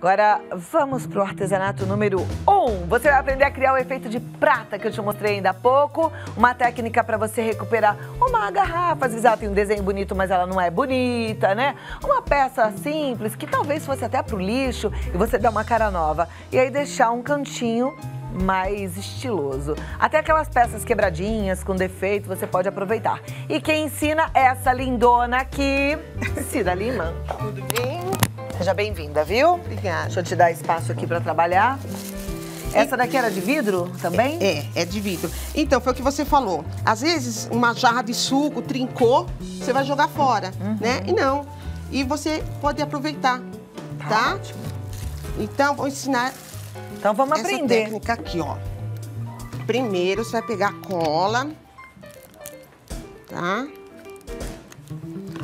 Agora vamos pro artesanato número 1. Um. Você vai aprender a criar o efeito de prata que eu te mostrei ainda há pouco. Uma técnica para você recuperar uma garrafa. Às vezes ela tem um desenho bonito, mas ela não é bonita, né? Uma peça simples que talvez fosse até pro lixo e você dá uma cara nova. E aí deixar um cantinho mais estiloso. Até aquelas peças quebradinhas, com defeito, você pode aproveitar. E quem ensina é essa lindona aqui, Cida Lima. Tudo bem? Seja bem-vinda, viu? Obrigada. Deixa eu te dar espaço aqui para trabalhar. Essa daqui era de vidro também? É, é de vidro. Então, foi o que você falou. Às vezes, uma jarra de suco trincou, você vai jogar fora, uhum. né? E não. E você pode aproveitar, tá? tá? Ótimo. Então, vou ensinar então vamos essa aprender. Essa técnica aqui, ó. Primeiro você vai pegar a cola, tá?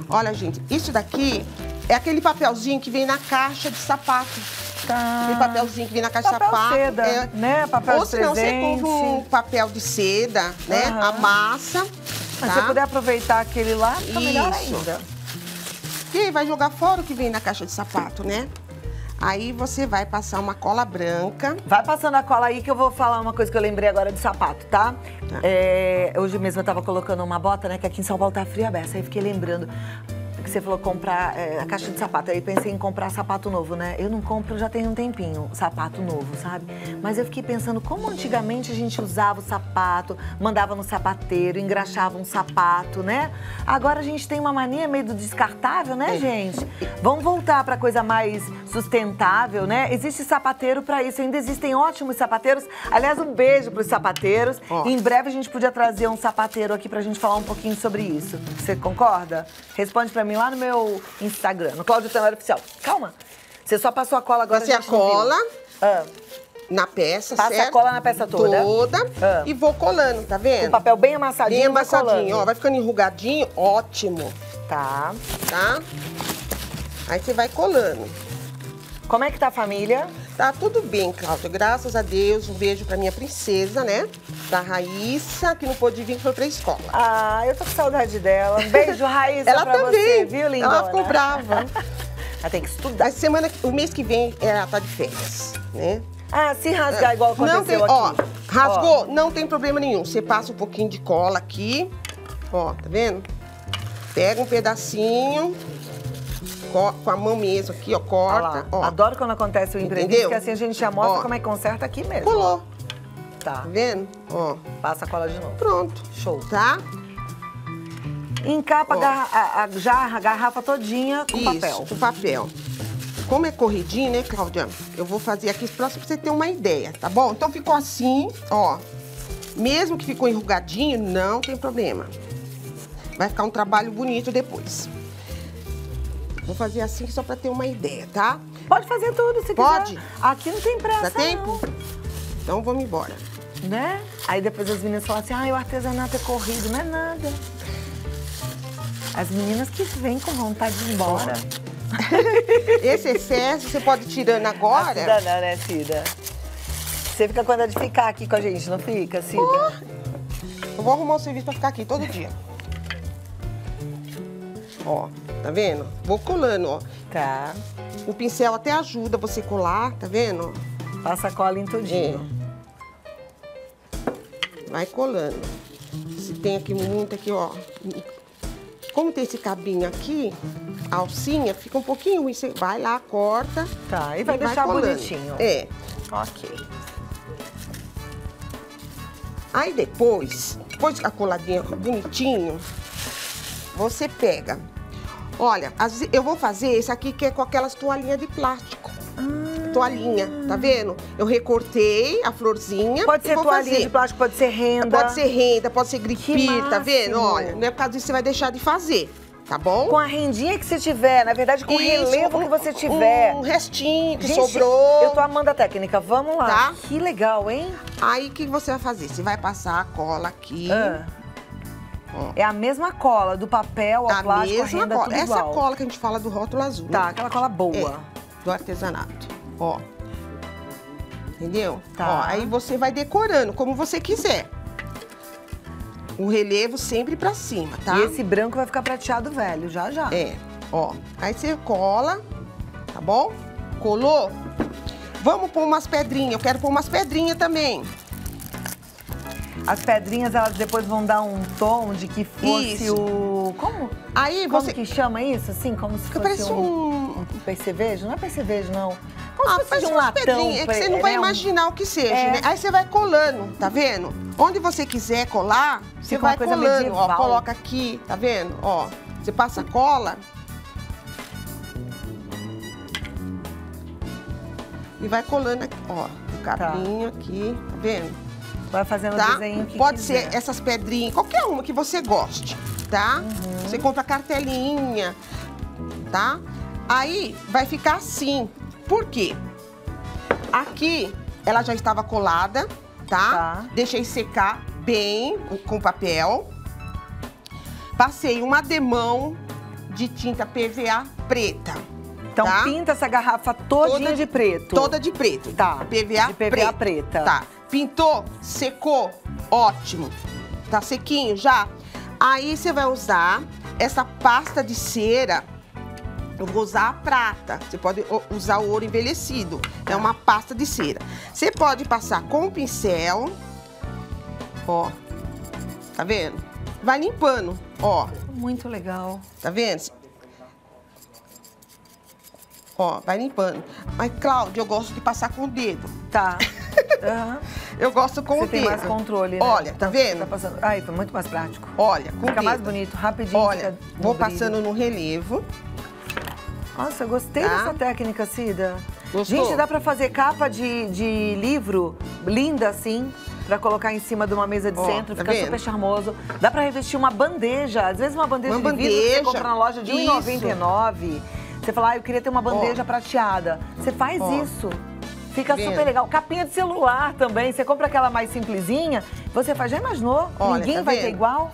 Olha, gente, isso daqui é aquele papelzinho que vem na caixa de sapato. Tá. Aquele papelzinho que vem na caixa papel de sapato. seda, é, né? Papel Ou se não, você compra um papel de seda, né? Uhum. Amassa. Mas tá? se você puder aproveitar aquele lá, fica melhor ainda. E vai jogar fora o que vem na caixa de sapato, né? Aí você vai passar uma cola branca. Vai passando a cola aí que eu vou falar uma coisa que eu lembrei agora de sapato, tá? tá. É, hoje mesmo eu tava colocando uma bota, né? Que aqui em São Paulo tá frio a beça. Aí fiquei lembrando que você falou comprar é, a caixa de sapato. Aí pensei em comprar sapato novo, né? Eu não compro já tem um tempinho sapato novo, sabe? Mas eu fiquei pensando como antigamente a gente usava o sapato, mandava no sapateiro, engraxava um sapato, né? Agora a gente tem uma mania meio do descartável, né, gente? Vamos voltar para coisa mais sustentável, né? Existe sapateiro para isso. Ainda existem ótimos sapateiros. Aliás, um beijo para os sapateiros. Oh. Em breve a gente podia trazer um sapateiro aqui para a gente falar um pouquinho sobre isso. Você concorda? Responde para mim lá no meu Instagram, no Cláudio Tenório Oficial. Calma. Você só passou a cola agora. Passei a, a cola. Ah. Na peça, Passa certo? a cola na peça toda. Toda. Ah. E vou colando, tá vendo? Com papel bem amassadinho. Bem amassadinho, ó. Vai ficando enrugadinho, ótimo. Tá. Tá? Aí você vai colando. Como é que tá a família? Tá tudo bem, Cláudia. Graças a Deus. Um beijo pra minha princesa, né? Da Raíssa, que não pôde vir, foi pra escola. Ah, eu tô com saudade dela. Um beijo, Raíssa, ela pra também. você, viu, lindona? Ela ficou brava. ela tem que estudar. A semana, o mês que vem, ela tá de férias, né? Ah, se rasgar igual aconteceu não tem, aqui. Ó, rasgou, ó. não tem problema nenhum. Você passa um pouquinho de cola aqui. Ó, tá vendo? Pega um pedacinho com a mão mesmo aqui, ó, corta. Ó. Adoro quando acontece o imprevisto, porque assim a gente já mostra ó. como é que conserta aqui mesmo. Colou. Tá. Tá vendo? Ó. Passa a cola de novo. Pronto. Show. Tá? Encapa a, a, jarra, a garrafa todinha com Isso, papel. com papel. Como é corridinho, né, Cláudia? Eu vou fazer aqui próximo pra você ter uma ideia, tá bom? Então ficou assim, ó. Mesmo que ficou enrugadinho, não tem problema. Vai ficar um trabalho bonito depois. Vou fazer assim só pra ter uma ideia, tá? Pode fazer tudo se Pode? quiser. Aqui não tem pressa, Dá tempo? Não. Então vamos embora. Né? Aí depois as meninas falam assim, ah, o artesanato é corrido. Não é nada. As meninas que vêm com vontade de ir embora. Esse excesso você pode ir tirando agora? A Cida não, né, Cida? Você fica com a de ficar aqui com a gente, não fica, Cida? Eu vou arrumar um serviço pra ficar aqui todo dia. Ó, tá vendo? Vou colando, ó. Tá. O pincel até ajuda você colar, tá vendo? Passa a cola em tudinho. É. Vai colando. Se tem aqui muito aqui, ó. Como tem esse cabinho aqui, a alcinha fica um pouquinho ruim. Você vai lá, corta. Tá, e vai e deixar vai bonitinho. É. Ok. Aí depois, depois a coladinha bonitinho, você pega Olha, eu vou fazer esse aqui que é com aquelas toalhinhas de plástico. Ah. Toalhinha, tá vendo? Eu recortei a florzinha. Pode ser toalhinha fazer. de plástico, pode ser renda. Pode ser renda, pode ser gripir, tá vendo? Olha, não é por causa disso que você vai deixar de fazer. Tá bom? Com a rendinha que você tiver, na verdade, com o relevo um, que você tiver. Um restinho que Gente, sobrou. Eu tô amando a técnica. Vamos lá. Tá? Que legal, hein? Aí, o que você vai fazer? Você vai passar a cola aqui. Ah. É a mesma cola do papel ao a plástico, mesma renda, cola. Essa igual. cola que a gente fala do rótulo azul. Tá, aquela cola boa. É, do artesanato. Ó. Entendeu? Tá. Ó, aí você vai decorando como você quiser. O relevo sempre pra cima, tá? E esse branco vai ficar prateado velho, já já. É. Ó, aí você cola, tá bom? colou, vamos pôr umas pedrinhas. Eu quero pôr umas pedrinhas também. As pedrinhas, elas depois vão dar um tom de que fosse Isso. o... Como? Aí Como você... que chama isso? Assim, como se fosse parece um... um... percevejo? Não é percevejo, não. Como Ah, se fosse um latão. pedrinhas. É que você não vai né? Imaginar o que seja, É. né? Aí você vai colando, tá vendo? Onde você quiser colar, você Fica uma vai colando. medieval. Ó, coloca aqui, tá vendo? Ó, você passa a cola. E vai colando aqui, ó, o capinho aqui, tá vendo? Vai fazendo Tá? desenho que Pode quiser. ser essas pedrinhas, qualquer uma que você goste, tá? Uhum. Você compra cartelinha, tá? Aí vai ficar assim. Por quê? Aqui ela já estava colada, tá? Tá. Deixei secar bem com papel. Passei uma demão de tinta PVA preta. Então tá? pinta essa garrafa todinha Toda- de preto. Toda de preto. Tá. PVA, De PVA preta. Tá. Pintou, secou, ótimo. Tá sequinho já? Aí você vai usar essa pasta de cera. Eu vou usar a prata. Você pode usar o ouro envelhecido. É uma pasta de cera. Você pode passar com o pincel. Ó. Tá vendo? Vai limpando. Ó. Muito legal. Tá vendo? Ó, vai limpando. Mas, Cláudia, eu gosto de passar com o dedo. Tá. Aham. Eu gosto com Você o tem dedo. mais controle, né? Olha, tá Tá vendo? passando. Ai, foi muito mais prático. Olha, com o Fica dedo. mais bonito, rapidinho. Olha, vou brilho. passando no relevo. Nossa, eu gostei Tá? dessa técnica, Cida. Gostou? Gente, dá pra fazer capa de, de livro linda assim, pra colocar em cima de uma mesa de centro, tá fica vendo? super charmoso. Dá pra revestir uma bandeja, às vezes uma bandeja Uma de vidro que você bandeja, compra na loja de isso. R$1,99. Você fala, ah, eu queria ter uma bandeja Ó. prateada. Você faz Ó. isso. Fica Vendo? super legal. Capinha de celular também. Você compra aquela mais simplesinha, você faz. Já imaginou? Olha, Ninguém tá vai ter igual?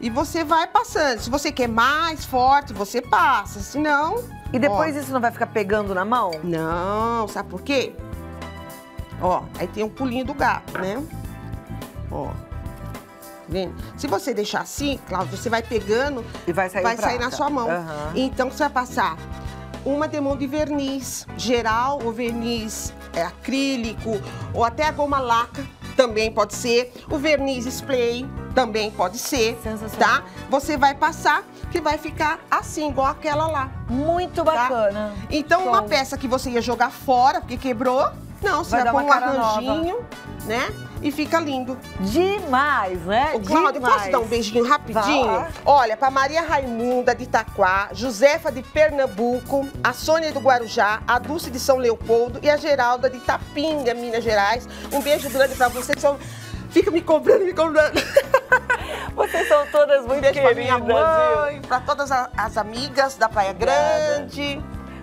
E você vai passando. Se você quer mais forte, você passa. Se não... E depois ó. isso não vai ficar pegando na mão? Não, sabe por quê? Ó, aí tem um pulinho do gato, né? Ó. Tá Vendo? Se você deixar assim, Cláudia, você vai pegando E vai sair vai sair na sua mão. Aham. Então você vai passar uma demão de verniz geral ou verniz é, acrílico ou até a goma laca também pode ser. O verniz spray também pode ser, tá? Você vai passar que vai ficar assim, igual aquela lá. Muito tá? bacana. Então uma peça que você ia jogar fora porque quebrou, não, você Vai pôr uma um cara nova. arranjinho, né? E fica lindo. Demais, né? Ô, Cláudia, Demais. posso dar um beijinho rapidinho? Vai. Olha, pra Maria Raimunda de Itaquá, Josefa de Pernambuco, a Sônia do Guarujá, a Dulce de São Leopoldo e a Geralda de Tapinga, Minas Gerais. Um beijo grande pra vocês. que são- Fica me cobrando, me cobrando. Vocês são todas muito Um beijo pra queridas, minha viu? mãe, pra todas as amigas da Praia Obrigada.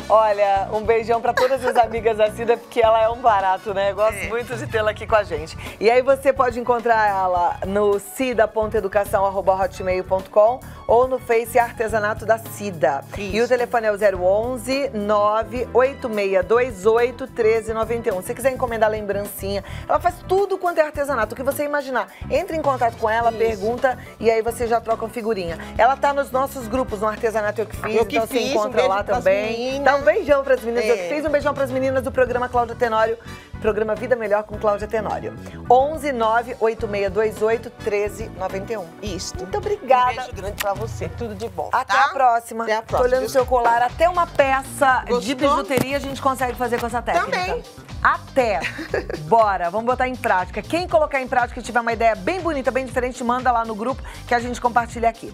Olha, um beijão pra todas as amigas da Cida, porque ela é um barato, né? Gosto É. muito de tê-la aqui com a gente. E aí você pode encontrar ela no cida.educação.hotmail.com ou no Face Artesanato da Cida. E o Isso. telefone é o 011 98628 1391. Se você quiser encomendar lembrancinha, ela faz tudo quanto é artesanato, o que você imaginar. Entre em contato com ela, Isso. pergunta e aí você já troca uma figurinha. Ela tá nos nossos grupos, no Artesanato Eu Que Fiz, Eu Que então você Fiz, um encontra beijo lá também. meninas. Dá um beijão pras meninas É. Eu Que Fiz, um beijão pras meninas do programa Cláudia Tenório, programa Vida Melhor com Cláudia Tenório. 11 98628 1391. Isso. Muito Um obrigada. beijo grande pra você. Tudo de bom. Até tá? a próxima. Até a Tô próxima. olhando o seu colar. Até uma peça de Gostou? bijuteria a gente consegue fazer com essa técnica. Também. Até. Bora, vamos botar em prática. Quem colocar em prática e tiver uma ideia bem bonita, bem diferente, manda lá no grupo que a gente compartilha aqui.